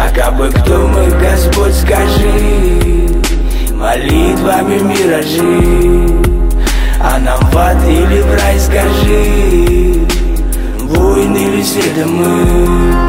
А как бы кто мы, Господь, скажи Молитвами миражи А нам в ад или в рай скажи Воин или света мы